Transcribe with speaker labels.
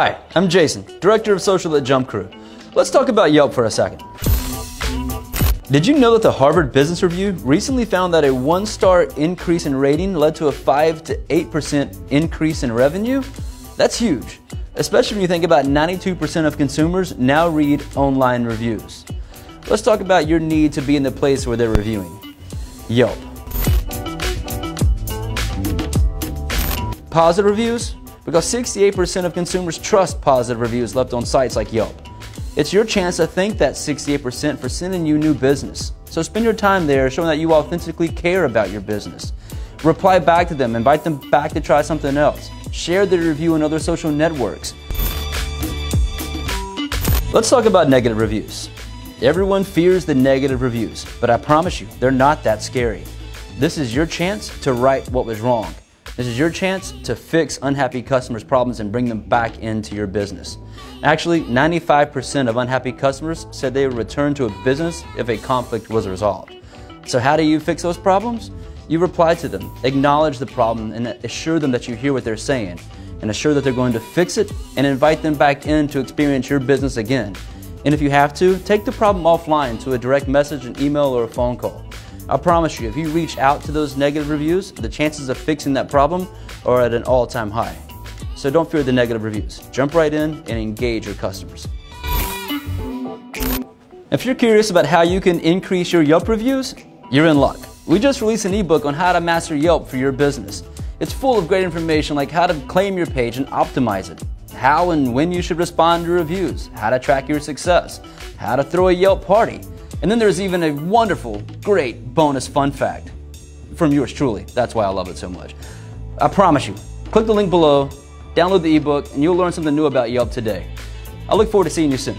Speaker 1: Hi, I'm Jason, Director of Social at JumpCrew. Let's talk about Yelp for a second. Did you know that the Harvard Business Review recently found that a one star increase in rating led to a 5 to 8% increase in revenue? That's huge, especially when you think about 92% of consumers now read online reviews. Let's talk about your need to be in the place where they're reviewing Yelp. Positive reviews? Because 68% of consumers trust positive reviews left on sites like Yelp. It's your chance to thank that 68% for sending you new business. So spend your time there showing that you authentically care about your business. Reply back to them, invite them back to try something else. Share the review on other social networks. Let's talk about negative reviews. Everyone fears the negative reviews, but I promise you, they're not that scary. This is your chance to right what was wrong. This is your chance to fix unhappy customers' problems and bring them back into your business. Actually, 95% of unhappy customers said they would return to a business if a conflict was resolved. So, how do you fix those problems? You reply to them, acknowledge the problem, and assure them that you hear what they're saying, and assure that they're going to fix it and invite them back in to experience your business again. And if you have to, take the problem offline to a direct message, an email, or a phone call. I promise you, if you reach out to those negative reviews, the chances of fixing that problem are at an all time high. So don't fear the negative reviews. Jump right in and engage your customers. If you're curious about how you can increase your Yelp reviews, you're in luck. We just released an ebook on how to master Yelp for your business. It's full of great information like how to claim your page and optimize it, how and when you should respond to reviews, how to track your success, how to throw a Yelp party and then there's even a wonderful, great bonus fun fact from yours truly. That's why I love it so much. I promise you, click the link below, download the ebook, and you'll learn something new about Yelp today. I look forward to seeing you soon.